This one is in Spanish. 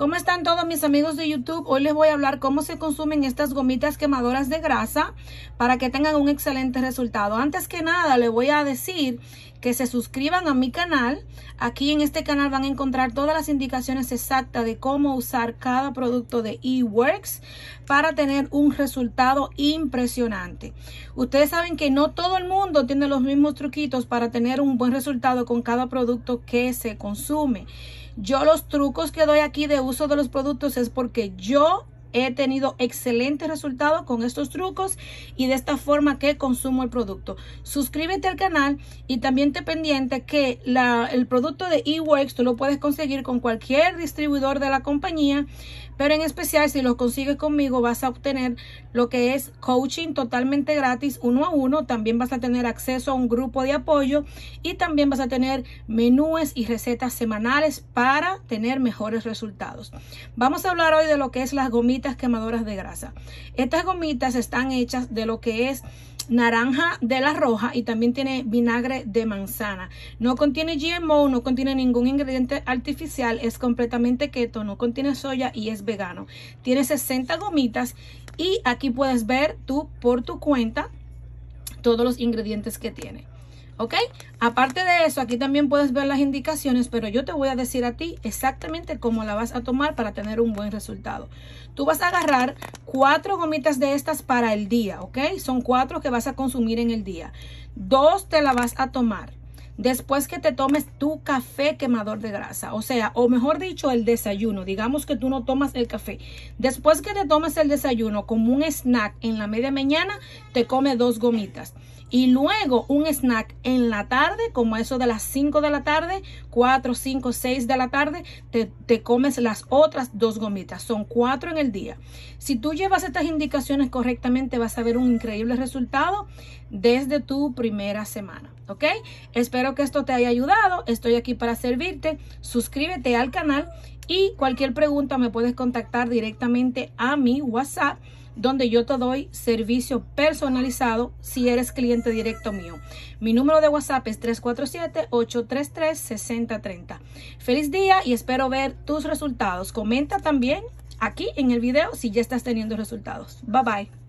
¿Cómo están todos mis amigos de YouTube? Hoy les voy a hablar cómo se consumen estas gomitas quemadoras de grasa para que tengan un excelente resultado. Antes que nada, les voy a decir que se suscriban a mi canal. Aquí en este canal van a encontrar todas las indicaciones exactas de cómo usar cada producto de eWorks para tener un resultado impresionante. Ustedes saben que no todo el mundo tiene los mismos truquitos para tener un buen resultado con cada producto que se consume. Yo los trucos que doy aquí de uso de los productos es porque yo he tenido excelentes resultados con estos trucos y de esta forma que consumo el producto. Suscríbete al canal y también te pendiente que el producto de eWorks tú lo puedes conseguir con cualquier distribuidor de la compañía, pero en especial si lo consigues conmigo vas a obtener lo que es coaching totalmente gratis uno a uno. También vas a tener acceso a un grupo de apoyo y también vas a tener menúes y recetas semanales para tener mejores resultados. Vamos a hablar hoy de lo que es las gomitas quemadoras de grasa. Estas gomitas están hechas de lo que es naranja de la roja y también tiene vinagre de manzana. No contiene GMO, no contiene ningún ingrediente artificial, es completamente keto, no contiene soya y es vegano. Tiene 60 gomitas y aquí puedes ver tú por tu cuenta todos los ingredientes que tiene. ¿Ok? Aparte de eso, aquí también puedes ver las indicaciones, pero yo te voy a decir a ti exactamente cómo la vas a tomar para tener un buen resultado. Tú vas a agarrar cuatro gomitas de estas para el día, ¿ok? Son cuatro que vas a consumir en el día. Dos te la vas a tomar después que te tomes tu café quemador de grasa, o sea, o mejor dicho, el desayuno, digamos que tú no tomas el café, después que te tomes el desayuno como un snack en la media mañana, te come dos gomitas. Y luego un snack en la tarde, como eso de las 5 de la tarde, 4, 5, 6 de la tarde, te, te, comes las otras dos gomitas. Son cuatro en el día. Si tú llevas estas indicaciones correctamente, vas a ver un increíble resultado desde tu primera semana. ¿Ok? Espero que esto te haya ayudado. Estoy aquí para servirte. Suscríbete al canal y cualquier pregunta me puedes contactar directamente a mi WhatsApp donde yo te doy servicio personalizado si eres cliente directo mío. Mi número de WhatsApp es 347-833-6030. Feliz día y espero ver tus resultados. Comenta también aquí en el video si ya estás teniendo resultados. Bye bye.